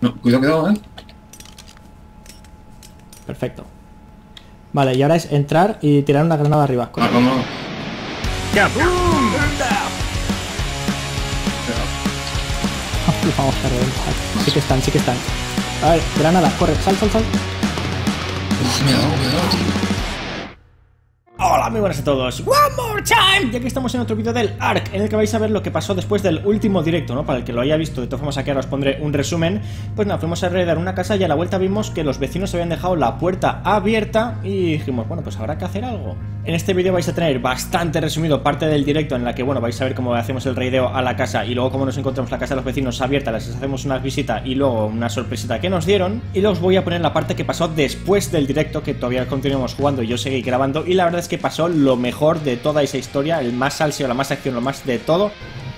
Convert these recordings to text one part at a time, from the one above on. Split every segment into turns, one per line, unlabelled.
No, cuidado, cuidado, eh.
Perfecto. Vale, y ahora es entrar y tirar una granada arriba.
Ah, vamos.
Vamos a reventar. Sí que están, sí que están. A ver, granada, corre, sal, sal, sal.
Uf, me ha dado, me ha dado, tío.
Muy buenas a todos. One more time. Ya que estamos en otro vídeo del ARC, en el que vais a ver lo que pasó después del último directo, ¿no? Para el que lo haya visto, de todas formas aquí ahora os pondré un resumen. Pues nada, fuimos a heredar una casa y a la vuelta vimos que los vecinos habían dejado la puerta abierta y dijimos, bueno, pues habrá que hacer algo. En este vídeo vais a tener bastante resumido parte del directo en la que, bueno, vais a ver cómo hacemos el raideo a la casa y luego cómo nos encontramos la casa de los vecinos abierta, les hacemos una visita y luego una sorpresita que nos dieron. Y luego os voy a poner la parte que pasó después del directo, que todavía continuamos jugando y yo seguí grabando. Y la verdad es que pasó lo mejor de toda esa historia, el más salseo, la más acción, lo más de todo.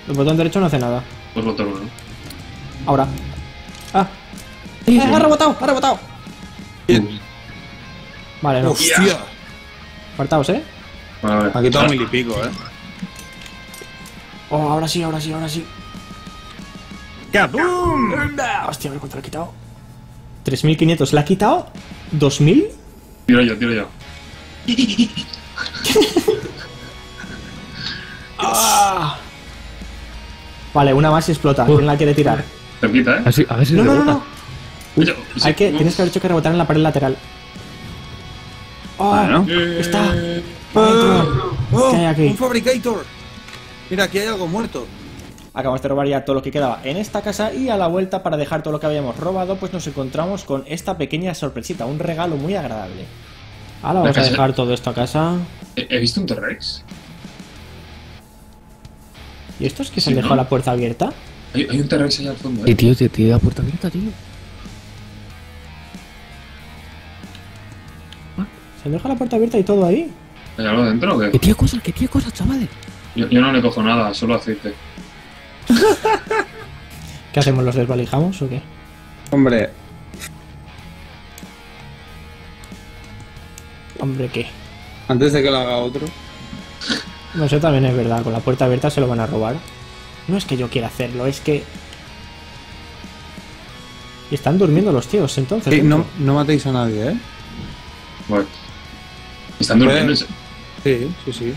El botón derecho no hace nada.
Pues botón uno.
Ahora. Ah. Eh, ha rebotado, ha rebotado. Vale, no.
¡Hostia!
Apartaos, eh.
Vale,
quitado mil y pico, eh.
Oh, ahora sí, ahora sí, ahora sí.
¡Kaboom!
Hostia, a ver cuánto le he quitado. 3500. ¿Le ha quitado? ¿2000?
Tiro yo, tiro yo.
Ah. Vale, una más y explota. ¿Quién la quiere tirar?
Te quita, eh.
Así, a ver si
No, no, no,
sí,
Hay que,
no.
tienes que haber hecho que rebotar en la pared lateral. Oh. Está.
Eh.
¡Oh!
¿Qué hay aquí?
¡Un fabricator! Mira, aquí hay algo muerto.
Acabamos de robar ya todo lo que quedaba en esta casa y a la vuelta para dejar todo lo que habíamos robado pues nos encontramos con esta pequeña sorpresita, un regalo muy agradable. Ahora vamos a dejar todo esto a casa.
He, he visto un T-Rex.
¿Y estos que se han dejado la puerta abierta?
Hay, hay un T-Rex allá al fondo,
Y
eh.
tío, tío, tío, la puerta abierta, tío.
¿Se han dejado la puerta abierta y todo ahí?
¿Hay algo dentro o
Que
qué?
tiene cosas, que tiene cosas, chavales.
Yo, yo no le cojo nada, solo aceite.
¿Qué hacemos? ¿Los desvalijamos o qué?
Hombre,
Hombre, ¿qué?
antes de que lo haga otro.
No, eso también es verdad, con la puerta abierta se lo van a robar. No es que yo quiera hacerlo, es que... Y están durmiendo los tíos, entonces.
Sí, no, no matéis a nadie, ¿eh?
Bueno. ¿Están durmiendo?
Sí, sí, sí.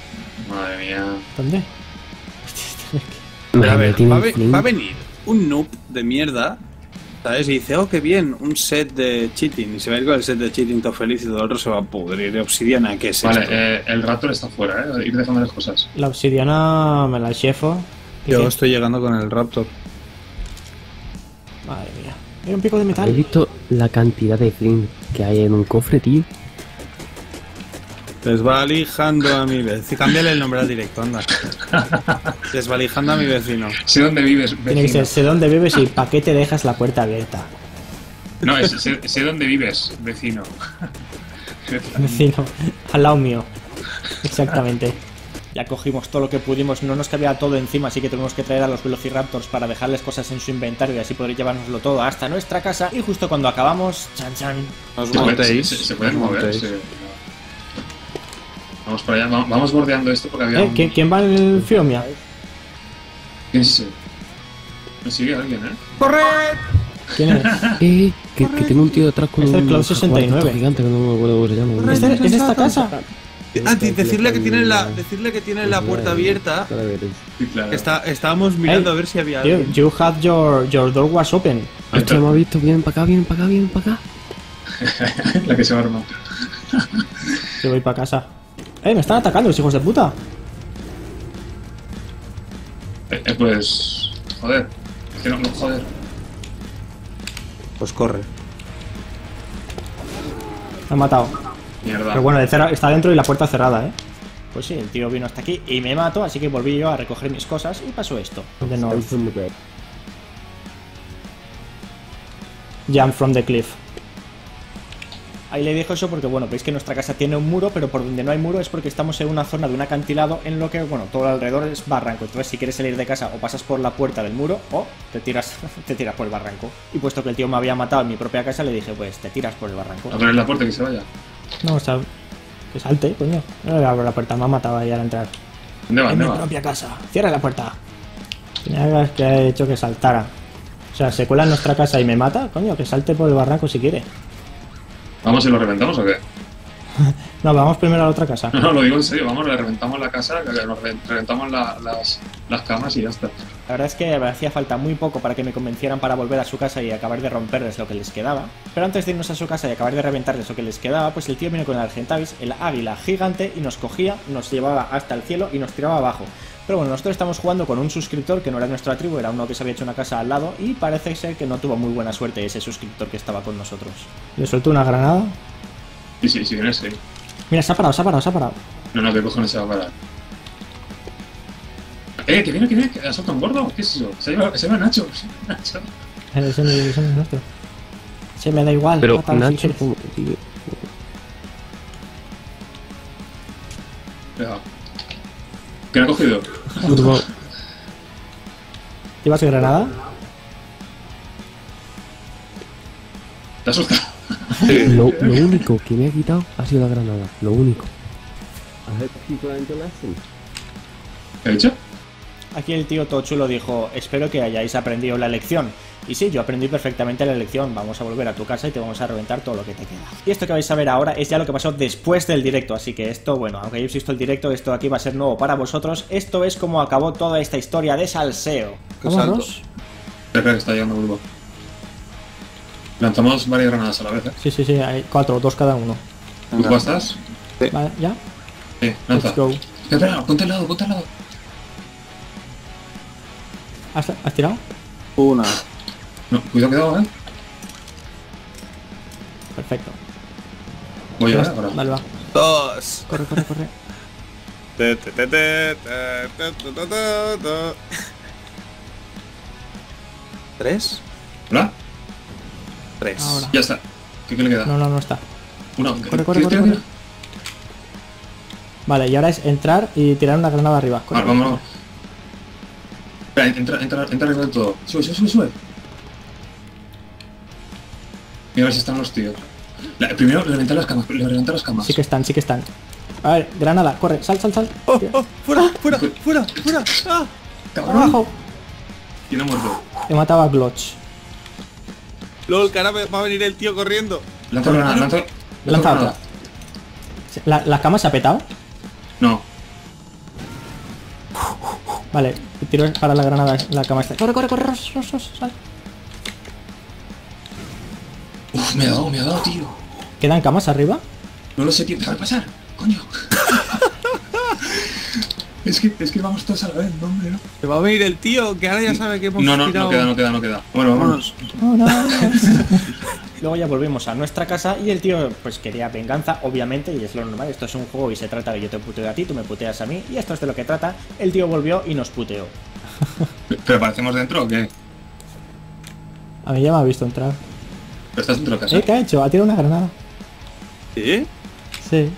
Madre mía.
¿Dónde?
A ver, va va a venir un noob de mierda, ¿sabes? Y dice, oh, qué bien, un set de cheating. Y se va a ir con el set de cheating todo feliz y todo el otro se va a pudrir. Obsidiana, ¿qué es
Vale,
esto?
eh, el Raptor está fuera, eh. Ir dejando las cosas.
La obsidiana me la chefo. ¿Y
Yo
qué?
estoy llegando con el Raptor.
Madre mía. Hay un pico de
¿Habéis
metal.
visto la cantidad de fling que hay en un cofre, tío?
Desvalijando a mi vecino. Cámbiale el nombre al directo, anda. Desvalijando a mi vecino.
Sé dónde vives,
Tiene que
vecino.
ser, sé dónde vives y para qué te dejas la puerta abierta.
No, es, sé, sé dónde vives, vecino.
Vecino, al lado mío. Exactamente. Ya cogimos todo lo que pudimos, no nos cabía todo encima, así que tuvimos que traer a los Velociraptors para dejarles cosas en su inventario y así poder llevárnoslo todo hasta nuestra casa. Y justo cuando acabamos, chan chan,
os
Se,
montéis.
se- se pueden mover. Vamos para allá, va- vamos bordeando esto porque había.
¿Eh?
un-
¿Quién, quién va en el Fiomia?
¿Quién es ese? Me sigue alguien, ¿eh?
¿Quién es?
Eh, que, que tiene un tío detrás con
Es
un
Cloud
jaguar
69.
gigante que no me acuerdo cómo se llama.
¿Es es esta casa?
Ah, decirle que tiene la, decirle que tiene la puerta abierta.
Sí, claro.
Está, estábamos mirando
Ey,
a ver si había
Tío,
alguien.
you had your, your door was open.
Hostia, me ha visto, vienen para acá, vienen para acá, vienen para acá.
La que se va a armar.
Yo voy para casa. ¡Eh, me están atacando los hijos de puta!
Eh, eh, pues. Joder. Es que no, no, joder.
Pues corre.
Me han matado.
Mierda.
Pero bueno, de está dentro y la puerta cerrada, ¿eh? Pues sí, el tío vino hasta aquí y me mató, así que volví yo a recoger mis cosas y pasó esto. The North. Jump from the cliff. Ahí le dejo eso porque, bueno, veis que nuestra casa tiene un muro, pero por donde no hay muro es porque estamos en una zona de un acantilado en lo que, bueno, todo alrededor es barranco. Entonces, si quieres salir de casa o pasas por la puerta del muro o te tiras, te tiras por el barranco. Y puesto que el tío me había matado en mi propia casa, le dije, pues te tiras por el barranco.
A poner la puerta y que se vaya.
No, o sea, que salte, coño. No le abro la puerta, me ha matado ahí al entrar.
¿Dónde va?
En
¿Dónde
mi
va?
propia casa. Cierra la puerta. Tenía que haber hecho que saltara. O sea, se cuela en nuestra casa y me mata, coño, que salte por el barranco si quiere.
¿Vamos y lo reventamos o qué?
No, vamos primero a la otra casa.
No, no, lo digo en serio, vamos, le reventamos la casa, re- reventamos la- las, las camas y ya está.
La verdad es que me hacía falta muy poco para que me convencieran para volver a su casa y acabar de romperles lo que les quedaba. Pero antes de irnos a su casa y acabar de reventarles lo que les quedaba, pues el tío vino con el Argentavis, el águila gigante, y nos cogía, nos llevaba hasta el cielo y nos tiraba abajo. Pero bueno, nosotros estamos jugando con un suscriptor que no era de nuestra tribu, era uno que se había hecho una casa al lado y parece ser que no tuvo muy buena suerte ese suscriptor que estaba con nosotros. Le suelto una granada.
Sí, sí, sí, vienes, sí.
Mira, se ha parado, se ha parado, se ha parado.
No, no, que cojones se va a parar. Eh, que viene, que viene, que asalta un gordo. ¿Qué es eso? Se lleva, se lleva Nacho. Nacho.
Ese no es nuestro. Se me da igual.
Pero
mátalo si
Nacho,
quieres.
como- tío,
Venga. ¿Quién ha cogido?
turbo-
¿Llevas granada?
¿Te asusta?
Lo, lo único que me ha quitado ha sido la granada. Lo único. I hope people learned a lesson.
¿Qué ha dicho?
Aquí el tío Tochulo dijo, espero que hayáis aprendido la lección. Y sí, yo aprendí perfectamente la lección. Vamos a volver a tu casa y te vamos a reventar todo lo que te queda. Y esto que vais a ver ahora es ya lo que pasó después del directo. Así que esto, bueno, aunque hayáis visto el directo, esto aquí va a ser nuevo para vosotros. Esto es como acabó toda esta historia de salseo. Vámonos.
Espera, que está llegando Bulbo. Lanzamos varias granadas a la vez, ¿eh?
Sí, sí, sí, hay cuatro, dos cada uno.
¿Bulbo estás?
Vale, ¿ya?
Sí, lanza.
Let's go.
Espera, espera, ponte al lado, ponte al lado.
¿Has, has tirado?
Una.
No, cuidado, cuidado, eh.
Perfecto.
Voy a ver, ahora.
Vale, va.
Dos.
Corre, corre, corre.
¿Tres?
¿Hola?
Tres.
Ahora.
Ya está. ¿Qué, ¿Qué, le queda?
No, no, no está.
Una,
corre, corre, corre, corre, Vale, y ahora es entrar y tirar una granada arriba. Corre,
vale, vámonos. Espera, entra, entra, entra arriba del todo. Sube, sube, sube, sube. Mira a ver si están los tíos. La- primero reventar las camas, reventar las camas.
Sí que están, sí que están. A ver, granada, corre, sal, sal, sal.
¡Oh, oh! ¡Fuera, fuera, fuera, fuera! ¡Ah!
¡Cabrón!
Abajo.
¿Quién ha muerto?
He matado a Glotch.
LOL, que ahora va a venir el tío corriendo.
Lanza granada, lanza.
Lanza
granada.
otra. ¿La, ¿La cama se ha petado?
No.
Vale, tiro para la granada la cama está. Corre, corre, corre, ros, ros, ros, sal.
Me ha dado, me ha dado, tío.
¿Quedan camas arriba?
No lo sé, tío. Déjame pasar. Coño. es que, es que vamos todos a la vez, no, hombre, no.
Se va a venir el tío, que ahora ya sabe que hemos
No, no,
tirado...
no queda, no queda, no queda. Bueno, vámonos.
No. Luego ya volvimos a nuestra casa y el tío pues quería venganza, obviamente, y es lo normal, esto es un juego y se trata de yo te puteo a ti, tú me puteas a mí, y esto es de lo que trata. El tío volvió y nos puteó.
¿Pero aparecemos dentro o qué?
A mí ya me ha visto entrar.
¿Pero estás dentro de casa?
¿Eh? ¿Qué ha hecho? Ha tirado una granada.
¿Sí?
Sí,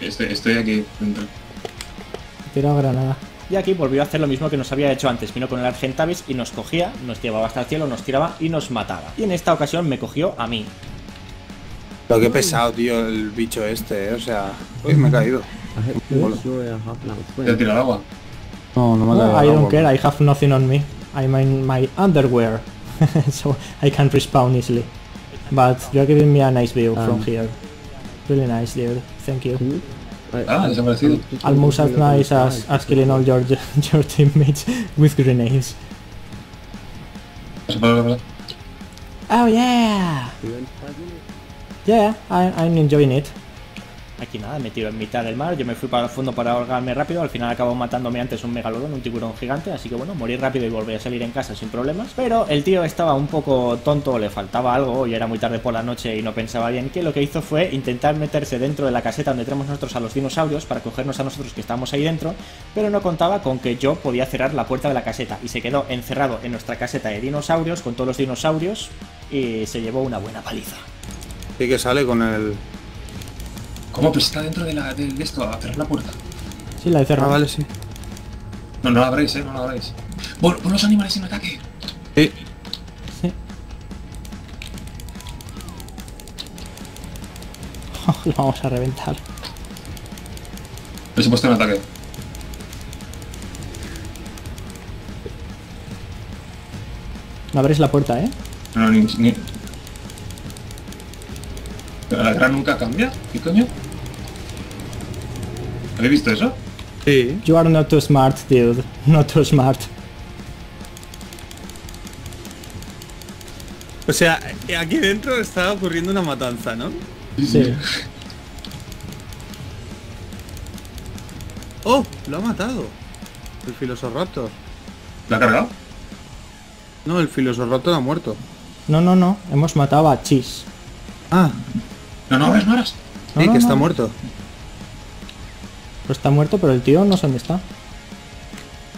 Estoy, estoy aquí dentro.
ha tirado granada. Y aquí volvió a hacer lo mismo que nos había hecho antes. Vino con el Argentavis y nos cogía, nos llevaba hasta el cielo, nos tiraba y nos mataba. Y en esta ocasión me cogió a mí.
Lo que pesado, tío, el bicho este, eh, o sea... Uy, me he caído.
Te tirado agua.
No, no me
No, I don't care, I have nothing on me. I'm in my underwear. so I can respawn easily. But you're giving me a nice view from
Um.
here. Really nice, dude. Thank you.
Ah, desaparecido.
Almost as nice as, as killing all your, your teammates with grenades. Oh yeah! Yeah, I, I'm enjoying it. Aquí nada, me tiro en mitad del mar, yo me fui para el fondo para ahogarme rápido, al final acabó matándome antes un megalodón, un tiburón gigante, así que bueno, morí rápido y volví a salir en casa sin problemas. Pero el tío estaba un poco tonto, le faltaba algo, y era muy tarde por la noche y no pensaba bien, que lo que hizo fue intentar meterse dentro de la caseta donde tenemos nosotros a los dinosaurios para cogernos a nosotros que estamos ahí dentro, pero no contaba con que yo podía cerrar la puerta de la caseta y se quedó encerrado en nuestra caseta de dinosaurios con todos los dinosaurios y se llevó una buena paliza.
Sí que sale con el...
¿Cómo? Pues está dentro de, la, de, esto, a cerrar la puerta.
Sí, la he
Ah,
cerrado.
vale, sí.
No, no la abréis, eh, no la abréis. Pon, pon los animales en ataque.
Sí.
Sí. Lo vamos a reventar.
Les he puesto en ataque.
No abres la puerta, ¿eh?
No, ni, ni... ¿Pero la guerra nunca cambia? ¿Qué coño? ¿Habéis visto eso?
Sí.
You are not too smart, dude. Not too smart.
O sea, aquí dentro está ocurriendo una matanza, ¿no?
Sí.
¡Oh! Lo ha matado. El Filosoraptor.
¿La ha cargado?
No, el Filosoraptor ha muerto.
No, no, no. Hemos matado a Cheese.
Ah,
No, no, ves, no eras.
No,
sí,
no,
que está
no.
muerto.
Pues está muerto, pero el tío no sé dónde está.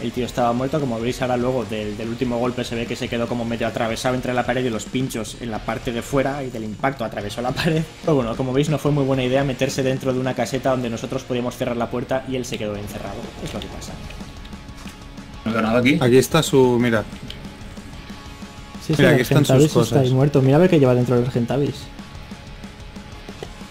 El tío estaba muerto, como veis ahora luego del, del último golpe se ve que se quedó como medio atravesado entre la pared y los pinchos en la parte de fuera y del impacto atravesó la pared. Pero bueno, como veis no fue muy buena idea meterse dentro de una caseta donde nosotros podíamos cerrar la puerta y él se quedó encerrado. Es lo que pasa.
No veo nada aquí.
Aquí está su. Mira.
Sí,
Mira,
el
aquí están sus
Argentavis está
cosas.
ahí muerto. Mira a ver qué lleva dentro del Argentavis.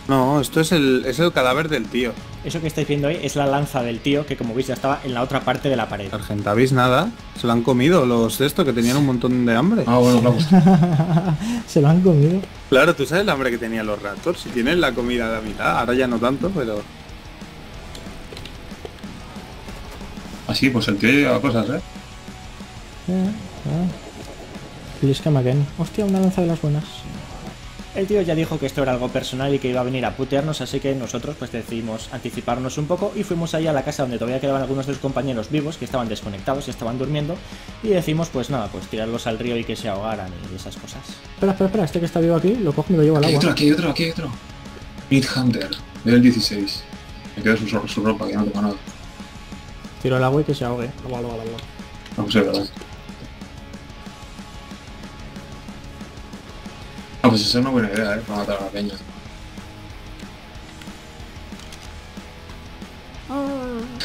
No, esto es el, es el cadáver del tío.
Eso que estáis viendo ahí es la lanza del tío que como veis ya estaba en la otra parte de la pared.
Argentavis nada. Se lo han comido los de esto que tenían un montón de hambre.
Ah, bueno, vamos.
Se lo han comido.
Claro, tú sabes el hambre que tenían los raptors. Si tienen la comida de la mitad, ahora ya no tanto, pero.
Así, pues el tío lleva cosas, ¿eh?
Eh, ah. Again. Hostia, una lanza de las buenas. El tío ya dijo que esto era algo personal y que iba a venir a putearnos, así que nosotros pues decidimos anticiparnos un poco y fuimos ahí a la casa donde todavía quedaban algunos de los compañeros vivos que estaban desconectados y estaban durmiendo y decimos pues nada, pues tirarlos al río y que se ahogaran y esas cosas. Espera, espera, espera, este que está vivo aquí, lo cojo y me lo llevo al
Aquí hay
agua.
otro, aquí hay otro, aquí hay otro. Meat Hunter, nivel 16. Me quedo su, su ropa, que no tengo nada.
Tiro al agua y que se ahogue.
No sé, ¿verdad? Pues esa es una buena idea, ¿eh? Para matar a la peña.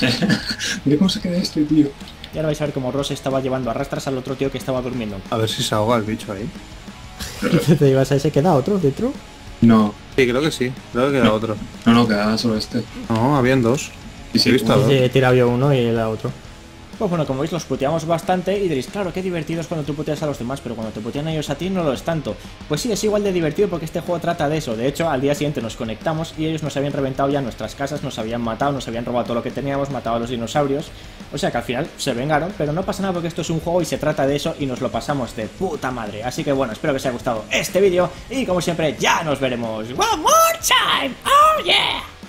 Mira cómo se queda este, tío.
Y ahora vais a ver cómo Ross estaba llevando a rastras al otro tío que estaba durmiendo.
A ver si se ahoga el bicho ahí.
¿Te llevas a ese? ¿Queda otro dentro?
No,
Sí, creo que sí. Creo que queda otro.
no, no, queda solo este.
No, habían dos.
Y sí,
He visto a dos.
He tirado yo uno y el otro. Pues bueno, como veis los puteamos bastante y diréis, claro, qué divertido es cuando tú puteas a los demás, pero cuando te putean ellos a ti no lo es tanto. Pues sí, es igual de divertido porque este juego trata de eso. De hecho, al día siguiente nos conectamos y ellos nos habían reventado ya nuestras casas, nos habían matado, nos habían robado todo lo que teníamos, matado a los dinosaurios. O sea que al final se vengaron, pero no pasa nada porque esto es un juego y se trata de eso y nos lo pasamos de puta madre. Así que bueno, espero que os haya gustado este vídeo y como siempre ya nos veremos. One more time. Oh yeah.